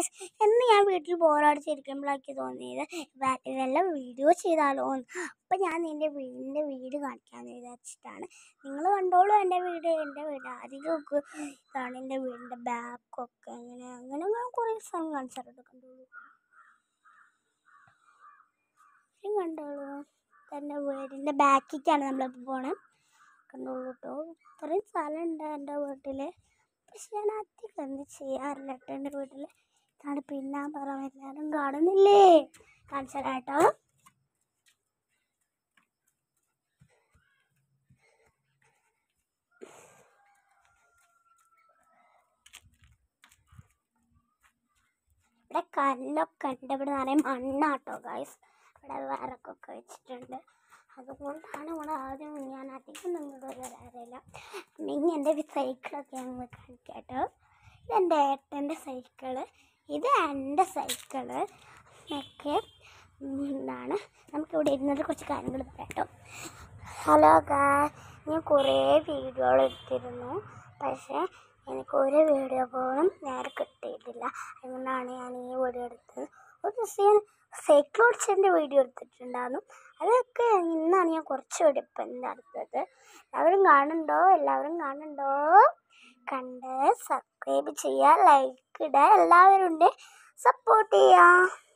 Guys എന്ന് ഞാൻ വീട്ടിൽ ബോറടിച്ചിരിക്കുമ്പോഴാക്കി തോന്നിയത്. ഇതെല്ലാം വീഡിയോ ചെയ്താലോ എന്ന്. അപ്പം ഞാൻ എന്റെ വീടിന്റെ വീട് കാണിക്കാമെന്ന് വിചാരിച്ചിട്ടാണ്. നിങ്ങൾ കണ്ടോളൂ എന്റെ വീട്. എന്റെ വീട് അധികമൊക്കെ ഇതാണ് എന്റെ വീടിന്റെ ബാക്കൊക്കെ അങ്ങനെ അങ്ങനെ അങ്ങനെ കുറേ സ്ഥലം കാണിച്ചിട്ടുണ്ട്. കണ്ടോളൂ. കണ്ടോളൂ. എന്റെ വീടിന്റെ ബാക്കിലേക്കാണ് നമ്മളിപ്പോൾ പോണേ. കണ്ടോളൂ കേട്ടോ ഇത്രയും സ്ഥലമുണ്ട് എന്റെ വീട്ടിൽ പക്ഷെ ഞാൻ അധികം ഒന്നും ചെയ്യാറില്ല കേട്ടോ എന്റെ വീട്ടിൽ പിന്നെ പറയാൻ എല്ലാവരും കാണുന്നില്ലേ? കാണിച്ചാട്ടോ ഇവിടെ കല്ലൊക്കെ ഉണ്ട്. ഇവിടെ നിറയെ മണ്ണാട്ടോ ഗൈസ് ഇവിടെ വിറകൊക്കെ വെച്ചിട്ടുണ്ട്. അതുകൊണ്ടാണ് ഇവിടെ ആദ്യം ഞാൻ അധികം നിങ്ങളോട് വരാറില്ല പിന്നെ എന്റെ സൈക്കിളൊക്കെ ഞങ്ങൾ കാണിക്കാം കേട്ടോ. ഇതെന്റെ ഏട്ടന്റെ സൈക്കിൾ ഇത് എന്റെ സൈക്കിൾ. ഒക്കെ എന്താണ് നമുക്കിവിടെ ഇരുന്നത് കുറച്ച് കാര്യങ്ങൾ കേട്ടോ ഹലോ ഗാ ഞാൻ കുറേ വീഡിയോകൾ എടുത്തിരുന്നു. പക്ഷേ എനിക്ക് ഒരു വീഡിയോ പോലും നേരെ കിട്ടിയിട്ടില്ല. അതുകൊണ്ടാണ് ഞാൻ ഈ വീഡിയോ എടുത്തത്. ഒരു ദിവസം ഞാൻ സൈക്കിൾ ഓടിച്ചതിന്റെ വീഡിയോ എടുത്തിട്ടുണ്ടായിരുന്നു. അതൊക്കെ ഇന്നാണ് ഞാൻ കുറച്ച് വീഡിയോ ഇപ്പം എടുത്തത് എല്ലാവരും കാണുന്നുണ്ടോ? എല്ലാവരും കാണുന്നുണ്ടോ? കണ്ട് സബ്സ്ക്രൈബ് ചെയ്യുക ലൈക്ക് ഇടുക എല്ലാവരും സപ്പോർട്ട് ചെയ്യുക